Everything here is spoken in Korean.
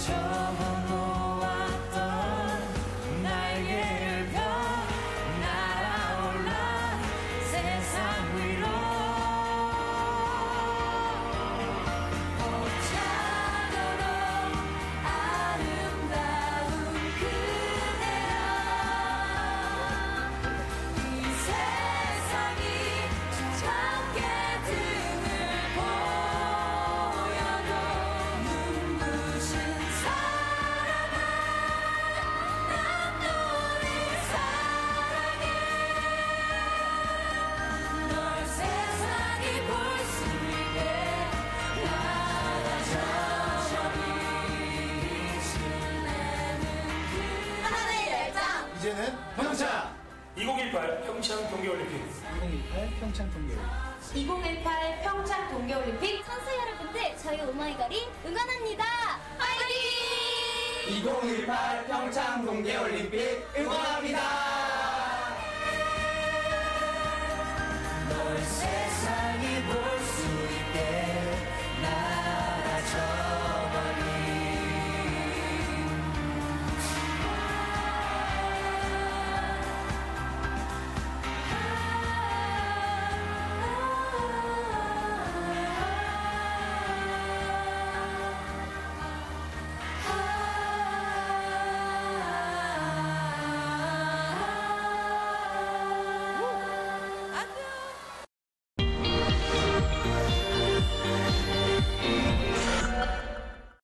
저 이제는 평창 2018 평창 동계올림픽 2018 평창 동계올림픽 2018 평창 동계올림픽 선수 여러분들 저희 오마이걸이 응원합니다. 화이팅! 2018 평창 동계올림픽 응원합니다.